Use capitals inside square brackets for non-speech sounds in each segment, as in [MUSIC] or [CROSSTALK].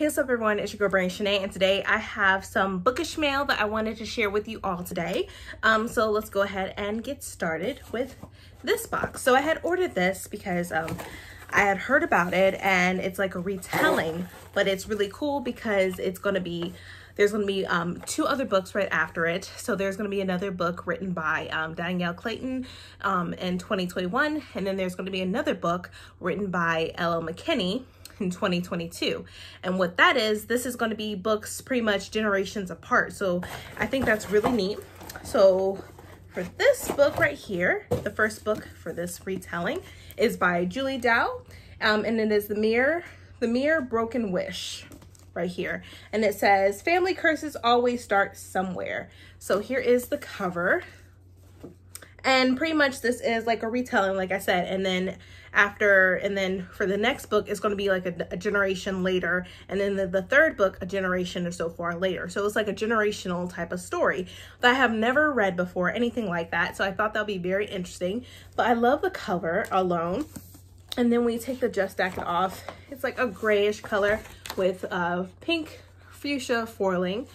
Hey, what's up everyone? It's your girl Brandie Shanae and today I have some bookish mail that I wanted to share with you all today. Um, so let's go ahead and get started with this box. So I had ordered this because um, I had heard about it and it's like a retelling, but it's really cool because it's going to be there's going to be um, two other books right after it. So there's going to be another book written by um, Dhonielle Clayton um, in 2021. And then there's going to be another book written by L.L. McKinney in 2022. And what that is, this is going to be books pretty much generations apart. So I think that's really neat. So for this book right here, the first book for this retelling is by Julie Dao. Um, and it is The Mere, The Mere Broken Wish right here. And it says, family curses always start somewhere. So here is the cover. And pretty much this is like a retelling, like I said. And then after, and then for the next book, it's going to be like a, a generation later. And then the, the, third book, a generation or so far later. So it's like a generational type of story that I have never read before, anything like that. So I thought that would be very interesting. But I love the cover alone. And then you take the dust jacket off, it's like a grayish color with uh, pink fuchsia foiling.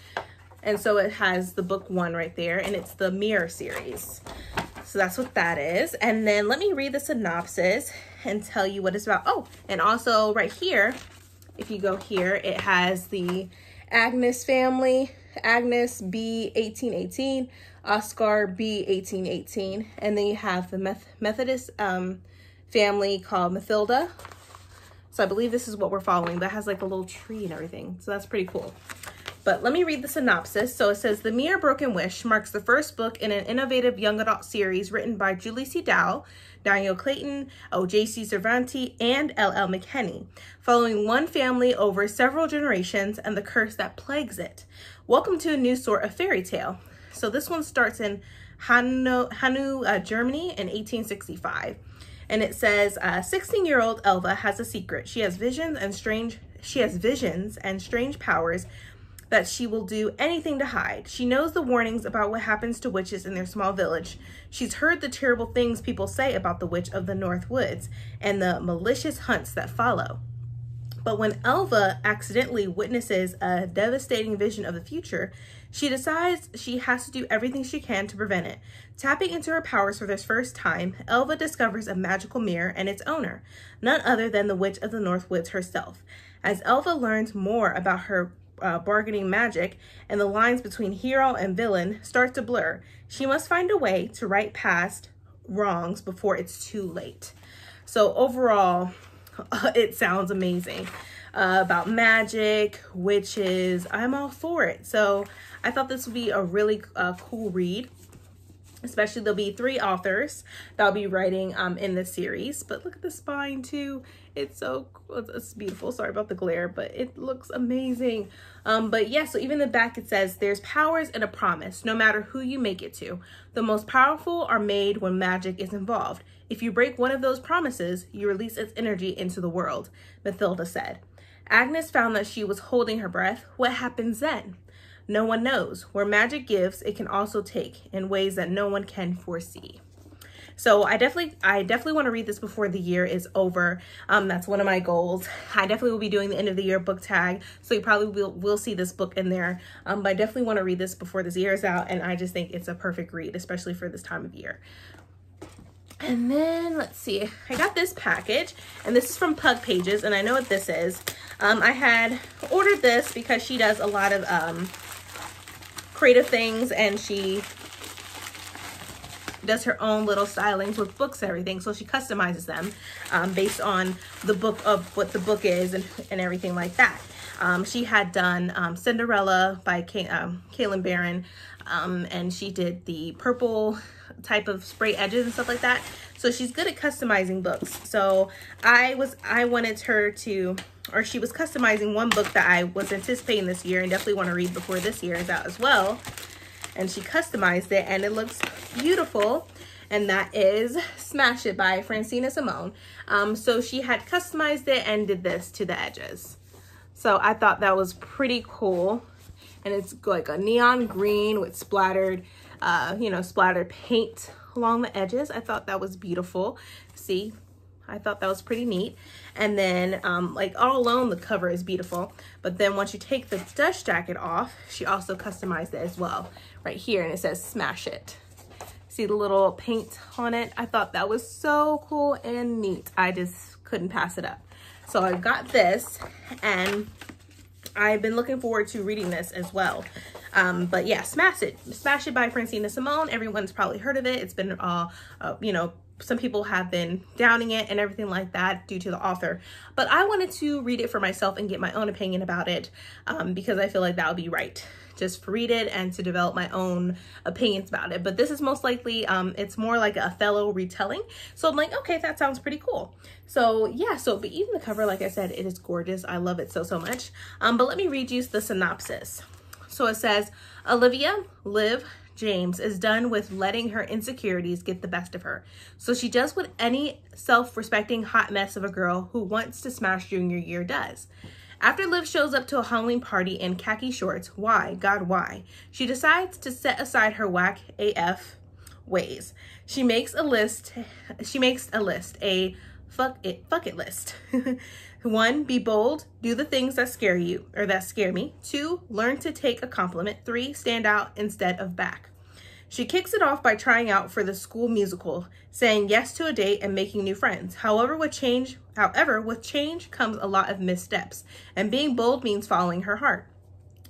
And so it has the book one right there, and it's the Mirror series. So that's what that is. And then let me read the synopsis and tell you what it's about. Oh, and also right here, if you go here, it has the Agnes family, Agnes B 1818, Oscar B 1818, and then you have the Meth Methodist um, family called Mathilda. So I believe this is what we're following. That has like a little tree and everything. So that's pretty cool. But let me read the synopsis. So it says, The Mere Broken Wish marks the first book in an innovative young adult series written by Julie C. Dao, Dhonielle Clayton, O.J.C. Cervantes, and L.L. McKinney, following one family over several generations and the curse that plagues it. Welcome to a new sort of fairy tale. So this one starts in Hanau, Hanau uh, Germany in 1865. And it says, 16-year-old uh, Elva has a secret. She has visions and strange she has visions and strange powers that she will do anything to hide. She knows the warnings about what happens to witches in their small village. She's heard the terrible things people say about the witch of the North Woods and the malicious hunts that follow. But when Elva accidentally witnesses a devastating vision of the future, she decides she has to do everything she can to prevent it. Tapping into her powers for the first time, Elva discovers a magical mirror and its owner, none other than the Witch of the North Woods herself. As Elva learns more about her uh, bargaining magic and the lines between hero and villain start to blur. She must find a way to right past wrongs before it's too late. So overall, [LAUGHS] it sounds amazing. Uh, about magic, witches, I'm all for it. So I thought this would be a really uh, cool read especially there'll be three authors that'll be writing um, in this series. But look at the spine too. It's so, it's beautiful. Sorry about the glare, but it looks amazing. Um, but yeah, so even the back it says, there's powers and a promise, no matter who you make it to. The most powerful are made when magic is involved. If you break one of those promises, you release its energy into the world, Mathilda said. Agnes found that she was holding her breath. What happens then? No one knows. Where magic gives, it can also take in ways that no one can foresee. So I definitely, I definitely want to read this before the year is over. Um, that's one of my goals. I definitely will be doing the end of the year book tag. So you probably will, will see this book in there. Um, but I definitely want to read this before this year is out. And I just think it's a perfect read, especially for this time of year. And then let's see, I got this package and this is from Pug Pages and I know what this is. Um, I had ordered this because she does a lot of um, creative things and she does her own little stylings with books and everything. So she customizes them um, based on the book of what the book is and, and everything like that. Um, she had done um, Cinderella by Kay, um, Kalynn Bayron um, and she did the purple type of spray edges and stuff like that. So she's good at customizing books. So I was, I wanted her to, or she was customizing one book that I was anticipating this year and definitely want to read before this year is out as well. And she customized it and it looks beautiful. And that is Smash It by Francina Simone. Um, so she had customized it and did this to the edges. So I thought that was pretty cool. And it's like a neon green with splattered, uh, you know, splattered paint along the edges. I thought that was beautiful. See, I thought that was pretty neat. And then um, like all alone, the cover is beautiful. But then once you take the dust jacket off, she also customized it as well right here. And it says smash it. See the little paint on it? I thought that was so cool and neat. I just couldn't pass it up. So I got this and I've been looking forward to reading this as well. Um, but yeah, Smash It. Smash It by Francina Simone. Everyone's probably heard of it. It's been, uh, uh, you know, some people have been downing it and everything like that due to the author. But I wanted to read it for myself and get my own opinion about it um, because I feel like that would be right. Just to read it and to develop my own opinions about it. But this is most likely, um, it's more like a Othello retelling. So I'm like, okay, that sounds pretty cool. So yeah, so but even the cover, like I said, it is gorgeous. I love it so, so much. Um, but let me read you the synopsis. So it says, Olivia, Liv, James is done with letting her insecurities get the best of her. So she does what any self-respecting hot mess of a girl who wants to smash junior year does. After Liv shows up to a Halloween party in khaki shorts, why, God, why? She decides to set aside her whack AF ways. She makes a list, she makes a list, a fuck it, fuck it list. [LAUGHS] One, be bold, do the things that scare you or that scare me. Two, learn to take a compliment. Three, stand out instead of back. She kicks it off by trying out for the school musical, saying yes to a date and making new friends. However, with change, however, with change comes a lot of missteps, and being bold means following her heart.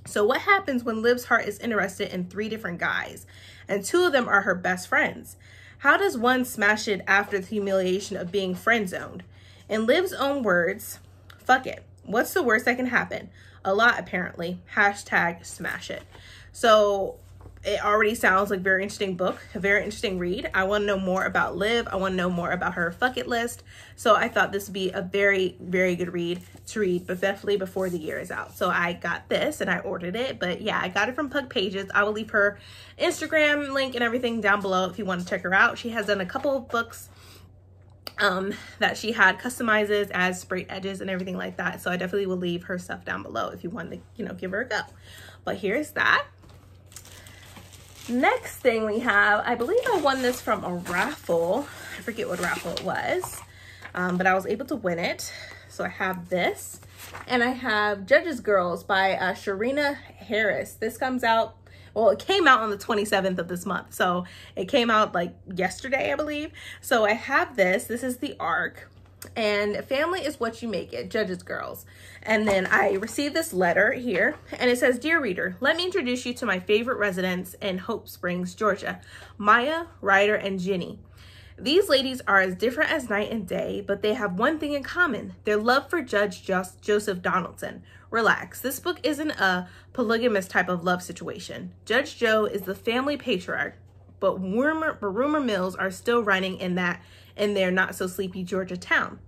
So what happens when Liv's heart is interested in three different guys, and two of them are her best friends? How does one smash it after the humiliation of being friend zoned? In Liv's own words, fuck it. What's the worst that can happen? A lot, apparently. Hashtag smash it. So it already sounds like very interesting book, a very interesting read. I want to know more about Liv. I want to know more about her fuck it list. So I thought this would be a very, very good read to read, but definitely before the year is out. So I got this and I ordered it. But yeah, I got it from Pug Pages. I will leave her Instagram link and everything down below if you want to check her out. She has done a couple of books um, that she had customizes as sprayed edges and everything like that. So I definitely will leave her stuff down below if you want to, you know, give her a go. But here's that. Next thing we have, I believe I won this from a raffle. I forget what raffle it was, um, but I was able to win it. So I have this and I have Judge's Girls by uh, Sharina Harris. This comes out well, it came out on the 27th of this month. So it came out like yesterday, I believe. So I have this. This is the ARC and family is what you make it judges girls and then i received this letter here and it says dear reader let me introduce you to my favorite residents in hope springs georgia maya ryder and jenny these ladies are as different as night and day but they have one thing in common their love for judge Just joseph donaldson relax. This book isn't a polygamous type of love situation. Judge Joe is the family patriarch, but rumor, rumor mills are still running in that in their not so sleepy Georgia town.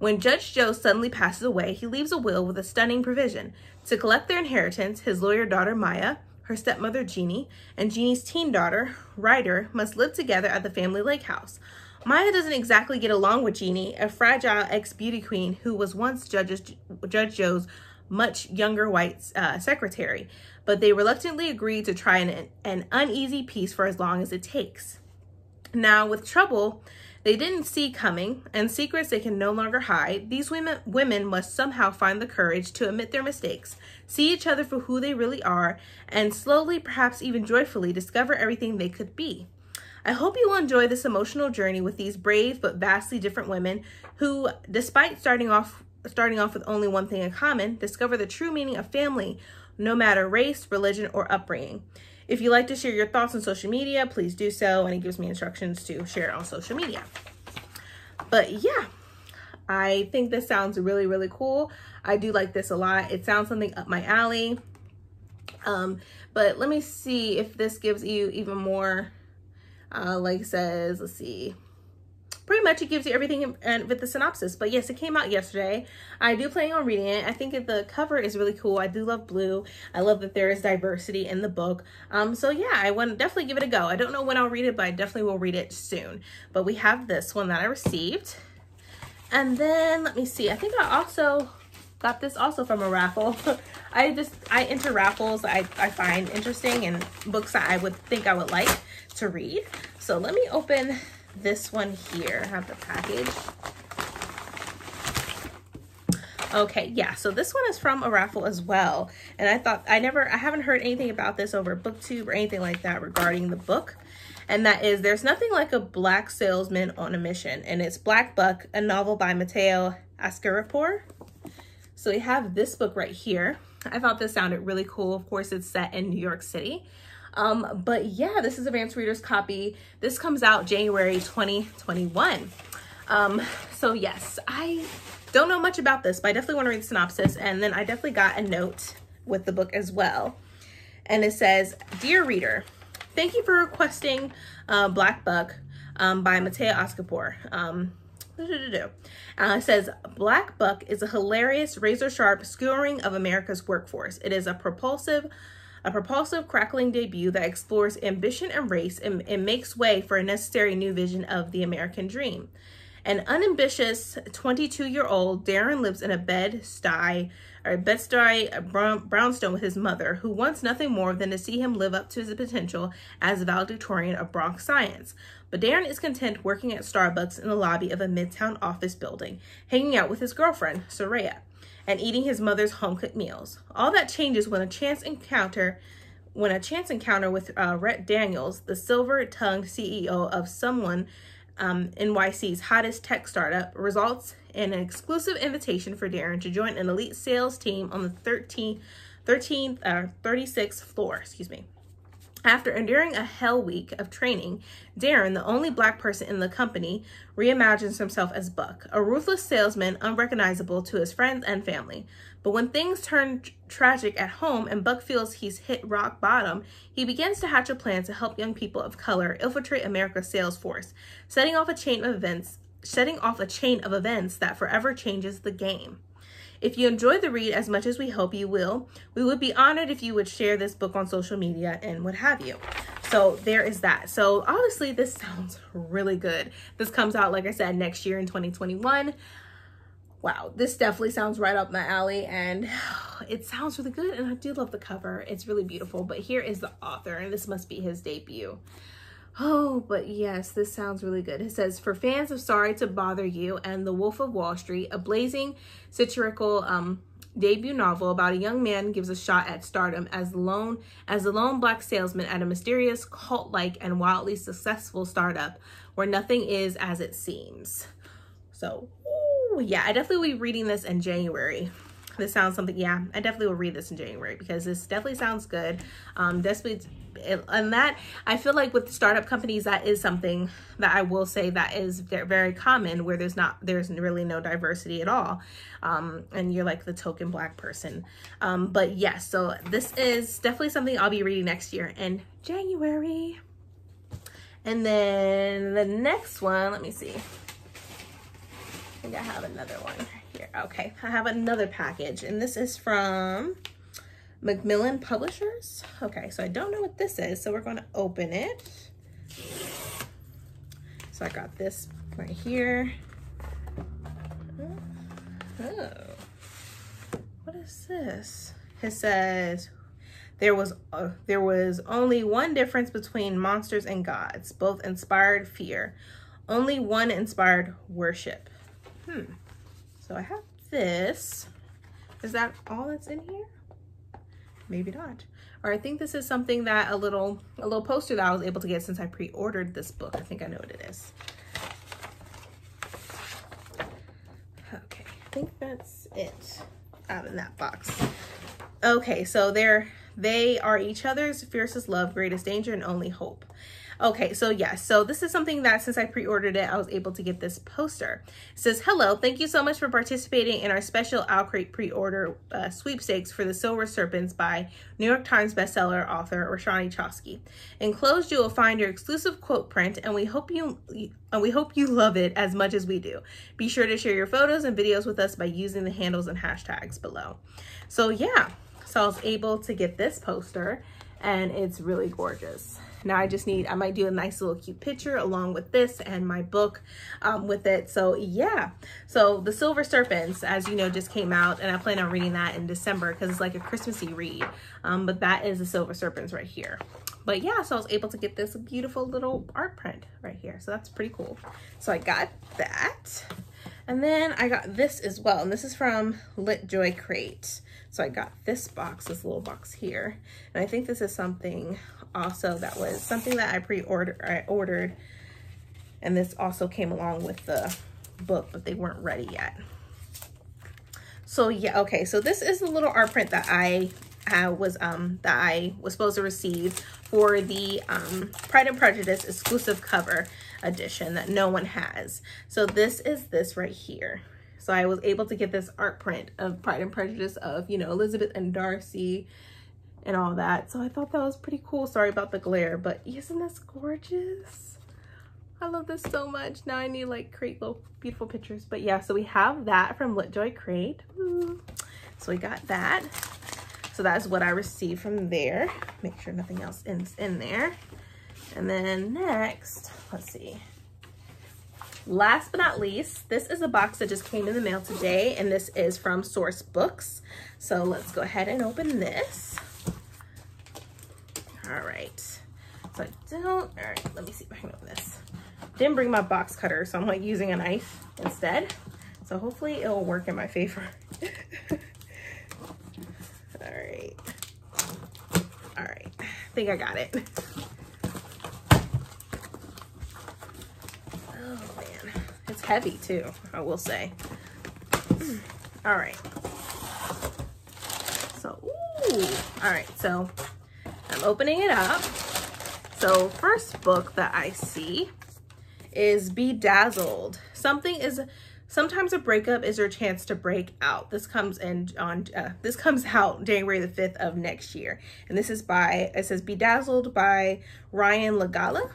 When Judge Joe suddenly passes away, he leaves a will with a stunning provision. To collect their inheritance, his lawyer daughter Maya, her stepmother Jeannie, and Jeannie's teen daughter, Ryder, must live together at the family lake house. Maya doesn't exactly get along with Jeannie, a fragile ex-beauty queen who was once Judge Joe's much younger white uh, secretary, but they reluctantly agree to try an, an uneasy peace for as long as it takes. Now, with trouble they didn't see coming and secrets they can no longer hide, these women, women must somehow find the courage to admit their mistakes, see each other for who they really are, and slowly, perhaps even joyfully, discover everything they could be. I hope you will enjoy this emotional journey with these brave but vastly different women who, despite starting off starting off with only one thing in common, discover the true meaning of family, no matter race, religion, or upbringing. If you like to share your thoughts on social media, please do so, and it gives me instructions to share on social media. But yeah, I think this sounds really, really cool. I do like this a lot. It sounds something up my alley. Um, but let me see if this gives you even more, uh, like says, let's see, pretty much it gives you everything and with the synopsis. But yes, it came out yesterday. I do plan on reading it. I think the cover is really cool. I do love blue. I love that there is diversity in the book. Um, so yeah, I want to definitely give it a go. I don't know when I'll read it, but I definitely will read it soon. But we have this one that I received. And then let me see. I think I also got this also from a raffle. [LAUGHS] I just, I enter raffles I, I find interesting and books that I would think I would like to read. So let me open this one here. Have the package Okay, yeah, so this one is from a raffle as well. And I thought, I never, I haven't heard anything about this over BookTube or anything like that regarding the book. And that is There's Nothing Like a Black Salesman on a Mission. And it's Black Buck, a novel by Mateo Askaripour. So we have this book right here. I thought this sounded really cool. Of course, it's set in New York City. Um, but yeah, this is Advanced Reader's copy. This comes out January 2021. Um, so yes, I don't know much about this, but I definitely want to read the synopsis. And then I definitely got a note with the book as well. And it says, Dear reader, thank you for requesting uh, Black Buck um, by Mateo Askaripour. Um, uh, it says, Black Buck is a hilarious, razor-sharp skewering of America's workforce. It is a propulsive, a propulsive, crackling debut that explores ambition and race and, and makes way for a necessary new vision of the American dream. An unambitious 22-year-old, Darren lives in a bed-stuy or bed-stuy brownstone with his mother, who wants nothing more than to see him live up to his potential as a valedictorian of Bronx science. But Darren is content working at Starbucks in the lobby of a midtown office building, hanging out with his girlfriend, Soraya, and eating his mother's home-cooked meals. All that changes when a chance encounter when a chance encounter with uh, Rhett Daniels, the silver-tongued CEO of Sumwun um, NYC's hottest tech startup, results in an exclusive invitation for Darren to join an elite sales team on the 13th, 13th uh, 36th floor, excuse me. After enduring a hell week of training, Darren, the only black person in the company, reimagines himself as Buck, a ruthless salesman unrecognizable to his friends and family. But when things turn tragic at home and Buck feels he's hit rock bottom, he begins to hatch a plan to help young people of color infiltrate America's sales force, setting off a chain of events, setting off a chain of events that forever changes the game. If you enjoyed the read as much as we hope you will, we would be honored if you would share this book on social media and what have you. So there is that. So obviously this sounds really good. This comes out, like I said, next year in 2021. Wow, this definitely sounds right up my alley and [SIGHS] it sounds really good. And I do love the cover. It's really beautiful. But here is the author and this must be his debut. Oh, but yes, this sounds really good. It says, for fans of Sorry to Bother You and The Wolf of Wall Street, a blazing satirical um, debut novel about a young man gives a shot at stardom as lone as a lone black salesman at a mysterious cult-like and wildly successful startup where nothing is as it seems. So, ooh, yeah, I definitely will be reading this in January this sounds something yeah i definitely will read this in january because this definitely sounds good um definitely and that i feel like with startup companies that is something that i will say that is very common where there's not there's really no diversity at all. Um and you're like the token black person. Um but yes so this is definitely something i'll be reading next year in january. And then the next one let me see. I think I have another one here. Okay, I have another package, and this is from Macmillan Publishers. Okay, so I don't know what this is, so we're going to open it. So I got this right here. Oh, what is this? It says, there was uh, there was only one difference between monsters and gods. Both inspired fear. Only one inspired worship. Hmm. So I have this. Is that all that's in here? Maybe not. Or I think this is something that a little a little poster that I was able to get since I pre-ordered this book. I think I know what it is. Okay, I think that's it out in that box. Okay, so they're they are each other's fiercest love, greatest danger, and only hope. Okay, so yes, yeah, so this is something that since I pre-ordered it, I was able to get this poster. It says, hello, thank you so much for participating in our special OwlCrate pre-order uh, sweepstakes for The Silver Serpents by New York Times bestseller author Roshani Chokshi. Enclosed, you will find your exclusive quote print, and we hope you and we hope you love it as much as we do. Be sure to share your photos and videos with us by using the handles and hashtags below. So yeah, so I was able to get this poster and it's really gorgeous. Now I just need, I might do a nice little cute picture along with this and my book um, with it. So yeah, so The Silver Serpents, as you know, just came out and I plan on reading that in December because it's like a Christmassy read. Um, but that is The Silver Serpents right here. But yeah, so I was able to get this beautiful little art print right here. So that's pretty cool. So I got that. And then I got this as well. And this is from Lit Joy Crate. So I got this box, this little box here. And I think this is something also that was something that I pre-ordered, I ordered. And this also came along with the book, but they weren't ready yet. So yeah, okay. So this is the little art print that I was um that I was supposed to receive for the um Pride and Prejudice exclusive cover edition that no one has. So this is this right here. So I was able to get this art print of Pride and Prejudice of, you know, Elizabeth and Darcy and all that. So I thought that was pretty cool. Sorry about the glare, but isn't this gorgeous? I love this so much. Now I need like create little beautiful pictures. But yeah, so we have that from LitJoy Crate. So we got that. So that's what I received from there. Make sure nothing else is in there. And then next, let's see. Last but not least, this is a box that just came in the mail today, and this is from Sourcebooks. So let's go ahead and open this. All right. So I don't, all right, let me see if I can open this. Didn't bring my box cutter, so I'm like using a knife instead. So hopefully it'll work in my favor. [LAUGHS] all right. All right, I think I got it. Heavy too, I will say. All right. So, ooh, all right. So I'm opening it up. So first book that I see is Bedazzled. Something is, sometimes a breakup is your chance to break out. This comes in on, uh, this comes out January the 5th of next year. And this is by, it says Bedazzled by Ryan La Sala.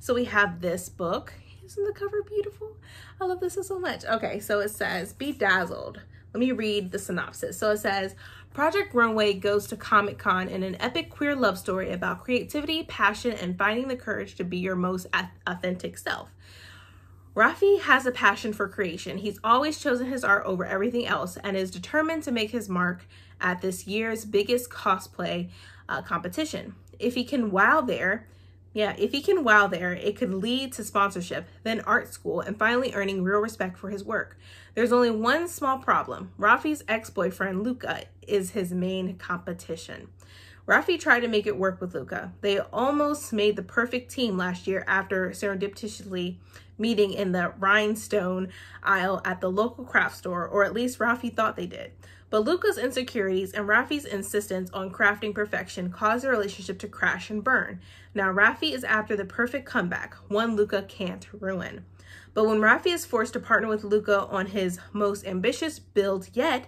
So we have this book. Isn't the cover beautiful? I love this so much. Okay, so it says, Bedazzled. Let me read the synopsis. So it says, Project Runway goes to Comic Con in an epic queer love story about creativity, passion, and finding the courage to be your most authentic self. Rafi has a passion for creation. He's always chosen his art over everything else and is determined to make his mark at this year's biggest cosplay uh, competition. If he can wow there, yeah, if he can wow there, it could lead to sponsorship, then art school, and finally earning real respect for his work. There's only one small problem. Rafi's ex-boyfriend, Luca, is his main competition. Rafi tried to make it work with Luca. They almost made the perfect team last year after serendipitously meeting in the rhinestone aisle at the local craft store, or at least Rafi thought they did. But Luca's insecurities and Rafi's insistence on crafting perfection caused the relationship to crash and burn. Now Rafi is after the perfect comeback, one Luca can't ruin. But when Rafi is forced to partner with Luca on his most ambitious build yet,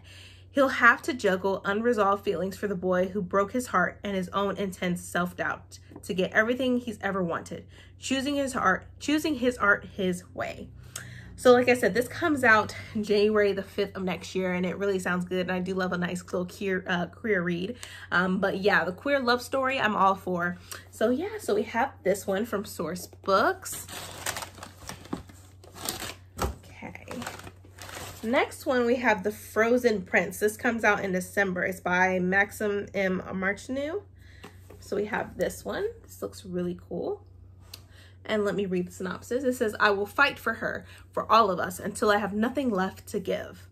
he'll have to juggle unresolved feelings for the boy who broke his heart and his own intense self-doubt to get everything he's ever wanted, choosing his art, choosing his art his way. So like I said, this comes out January the 5th of next year and it really sounds good. And I do love a nice little queer, uh, queer read. Um, but yeah, the queer love story, I'm all for. So yeah, so we have this one from Source Books. Okay. Next one, we have The Frozen Prince. This comes out in December. It's by Maxym M. Martineau. So we have this one. This looks really cool. And let me read the synopsis. It says, I will fight for her, for all of us, until I have nothing left to give.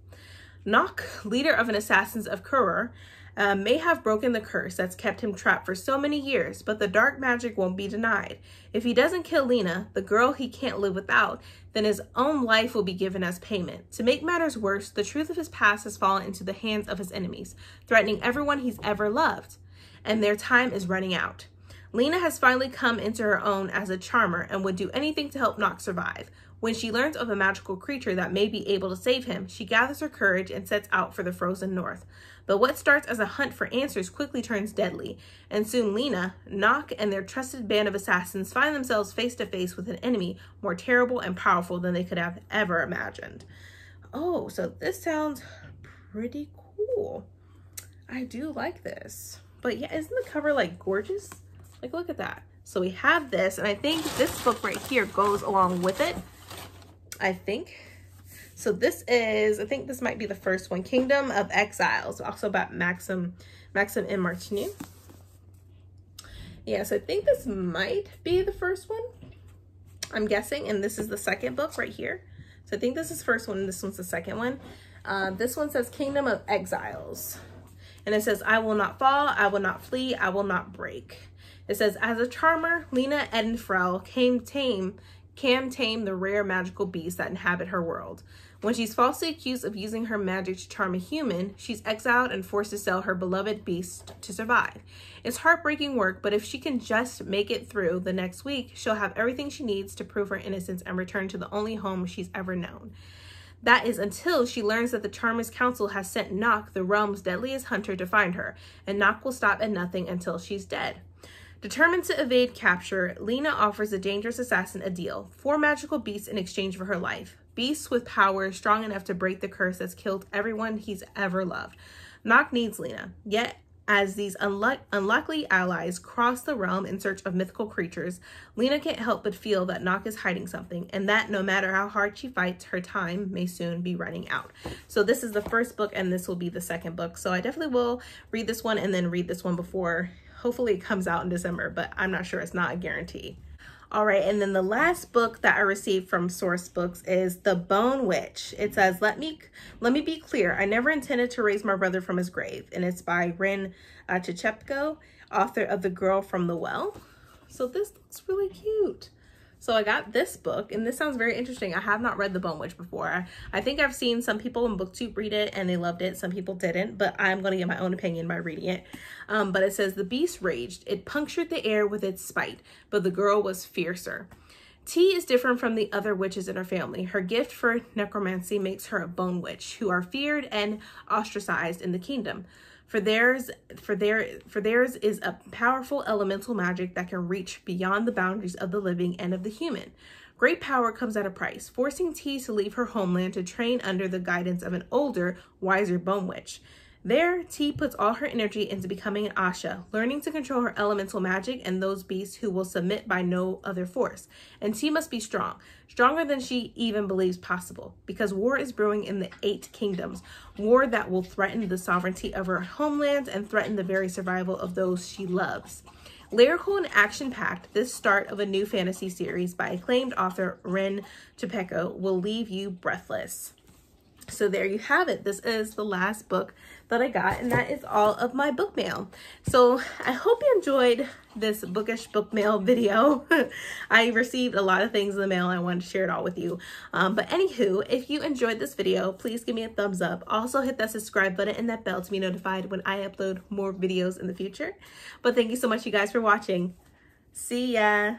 Nock, leader of an Assassins of Curor, uh, may have broken the curse that's kept him trapped for so many years, but the dark magic won't be denied. If he doesn't kill Lena, the girl he can't live without, then his own life will be given as payment. To make matters worse, the truth of his past has fallen into the hands of his enemies, threatening everyone he's ever loved, and their time is running out. Lena has finally come into her own as a charmer and would do anything to help Nock survive. When she learns of a magical creature that may be able to save him, she gathers her courage and sets out for the frozen north. But what starts as a hunt for answers quickly turns deadly, and soon Lena, Nock, and their trusted band of assassins find themselves face to face with an enemy more terrible and powerful than they could have ever imagined. Oh, so this sounds pretty cool. I do like this. But yeah, isn't the cover like gorgeous? Like, look at that. So we have this, and I think this book right here goes along with it. I think. So this is, I think this might be the first one, Kingdom of Exiles, also about Maxym, Maxym and Martineau. Yeah, so I think this might be the first one. I'm guessing, and this is the second book right here. So So I think this is first one and this one's the second one. Uh, this one says Kingdom of Exiles. And it says, I will not fall, I will not flee, I will not break. It says, as a charmer, Lena Edenfrau came tame, can tame the rare magical beasts that inhabit her world. When she's falsely accused of using her magic to charm a human, she's exiled and forced to sell her beloved beast to survive. It's heartbreaking work, but if she can just make it through the next week, she'll have everything she needs to prove her innocence and return to the only home she's ever known. That is until she learns that the Charmers Council has sent Nock, the realm's deadliest hunter, to find her, and Nock will stop at nothing until she's dead. Determined to evade capture, Lena offers the dangerous assassin a deal four magical beasts in exchange for her life. Beasts with power strong enough to break the curse that's killed everyone he's ever loved. Nock needs Lena, yet as these unluck unlucky allies cross the realm in search of mythical creatures, Lena can't help but feel that Nock is hiding something and that no matter how hard she fights, her time may soon be running out. So this is the first book and this will be the second book. So I definitely will read this one and then read this one before Hopefully it comes out in December, but I'm not sure. It's not a guarantee. All right, and then the last book that I received from Sourcebooks is The Bone Witch. It says, "Let me let me be clear. I never intended to raise my brother from his grave." And it's by Rin uh, Chupeco, author of The Girl from the Well. So this looks really cute. So I got this book, and this sounds very interesting. I have not read The Bone Witch before. I, think I've seen some people in BookTube read it, and they loved it. Some people didn't, but I'm going to get my own opinion by reading it. Um, but it says, The beast raged. It punctured the air with its spite, but the girl was fiercer. Tea is different from the other witches in her family. Her gift for necromancy makes her a bone witch, who are feared and ostracized in the kingdom for theirs for their for theirs is a powerful elemental magic that can reach beyond the boundaries of the living and of the human. Great power comes at a price, forcing Tea to leave her homeland to train under the guidance of an older, wiser bone witch. There, Tea puts all her energy into becoming an Asha, learning to control her elemental magic and those beasts who will submit by no other force. And Tea must be strong, stronger than she even believes possible, because war is brewing in the Eight Kingdoms, war that will threaten the sovereignty of her homeland and threaten the very survival of those she loves. Lyrical and action-packed, this start of a new fantasy series by acclaimed author Ren Chupeco will leave you breathless. So there you have it. This is the last book that I got and that is all of my book mail. So I hope you enjoyed this bookish book mail video. [LAUGHS] I received a lot of things in the mail. And I wanted to share it all with you. Um, but anywho, if you enjoyed this video, please give me a thumbs up. Also hit that subscribe button and that bell to be notified when I upload more videos in the future. But thank you so much you guys for watching. See ya.